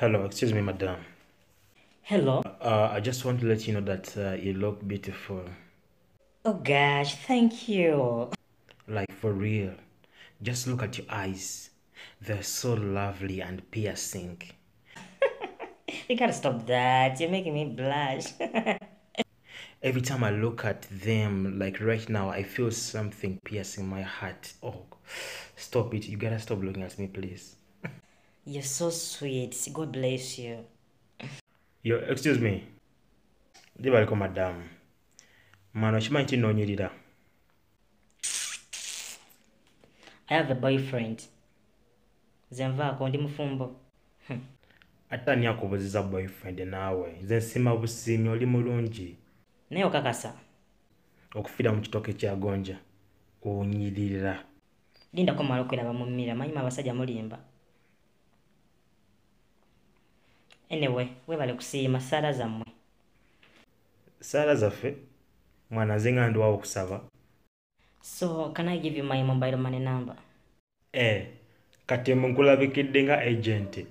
Hello, excuse me, madam. Hello. Uh, I just want to let you know that uh, you look beautiful. Oh gosh, thank you. Like for real. Just look at your eyes. They're so lovely and piercing. You gotta stop that. You're making me blush. Every time I look at them, like right now, I feel something piercing my heart. Oh, stop it. You gotta stop looking at me, please. You're so sweet. God bless you. Yo, excuse me. Ndibaliko madam. Mano, kimanyi kinnoonyerera. I have a boyfriend. Nze nvaako ndi mufumbo. Ate ani akubuziza boyfriend naawe? Nze nsima busiimi oli mulungi. Naye okakasa. Okufiira mu kitooke kya gonja. Onyirira. Lindako mmala okweraba mu mmira. Manyi abasajja mulimba. Anyway, weebale kusiima ssaala zammwe. Saala zaffe. Mwana nze nga ndi wawo okusaba. So, can I give you my mobile money number? Eh, kati nkulabikidde nga agent.